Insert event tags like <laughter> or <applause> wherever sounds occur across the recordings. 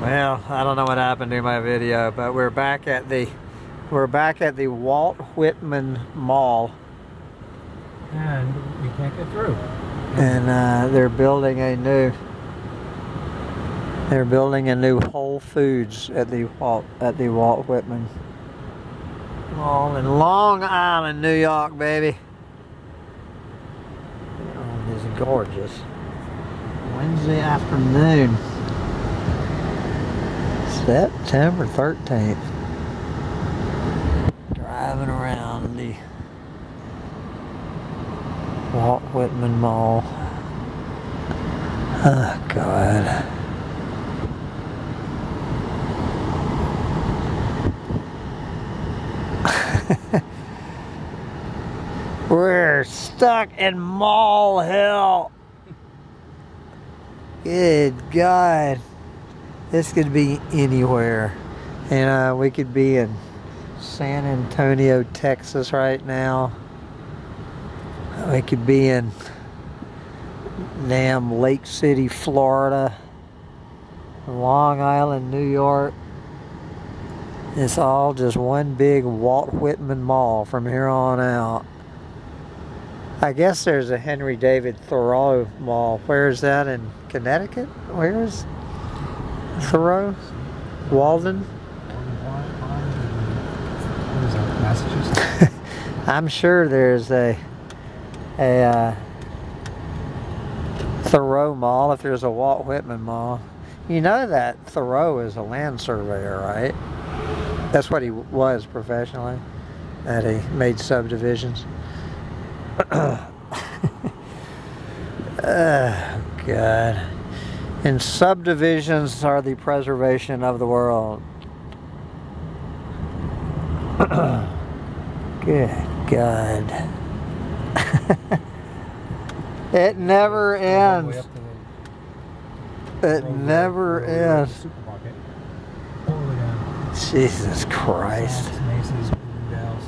Well, I don't know what happened to my video, but we're back at the we're back at the Walt Whitman Mall. And we can't get through. And uh, they're building a new they're building a new Whole Foods at the Walt at the Walt Whitman Mall in Long Island, New York, baby. Oh, it is gorgeous. Wednesday afternoon. September 13th. Driving around the Walt Whitman Mall. Oh, God. <laughs> We're stuck in Mall Hill. Good God. This could be anywhere. And uh, we could be in San Antonio, Texas right now. We could be in Nam Lake City, Florida. Long Island, New York. It's all just one big Walt Whitman Mall from here on out. I guess there's a Henry David Thoreau Mall. Where is that in Connecticut? Where is Thoreau? Walden? <laughs> I'm sure there's a a uh, Thoreau Mall if there's a Walt Whitman Mall. You know that Thoreau is a land surveyor, right? That's what he was professionally. That he made subdivisions. oh <coughs> God. And subdivisions are the preservation of the world. <clears throat> Good God. <laughs> it never All the way ends. up to the It never ends. the Supermarket. All the way down. Jesus Christ. Sam's, Macy's, Bloomingdale's.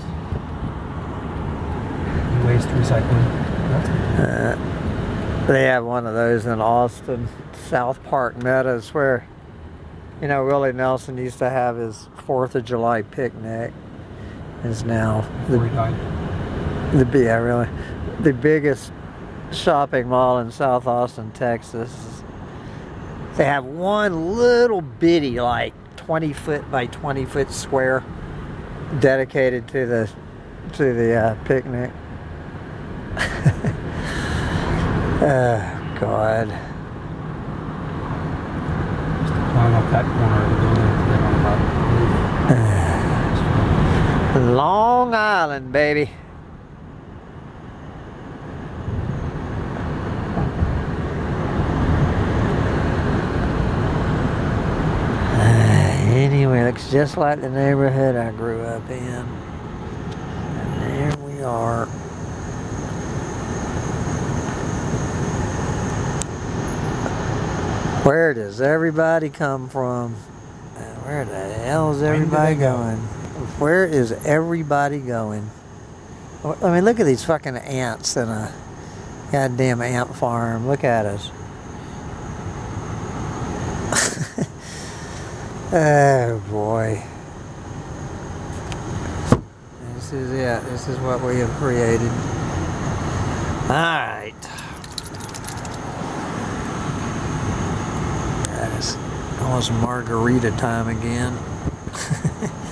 Waste recycling. Uh, they have one of those in Austin, South Park Meadows, where, you know, Willie Nelson used to have his Fourth of July picnic. Is now the, the yeah really the biggest shopping mall in South Austin, Texas. They have one little bitty like 20 foot by 20 foot square dedicated to the to the uh, picnic. <laughs> oh God. Just to climb up that corner of the building on top. Long Island, baby. <sighs> Anyway, looks just like the neighborhood I grew up in. And there we are. Where does everybody come from? Where the hell is everybody going? Where is everybody going? I mean, look at these fucking ants in a goddamn ant farm. Look at us. <laughs> oh boy. This is it. This is what we have created. Alright. That guys. was margarita time again. <laughs>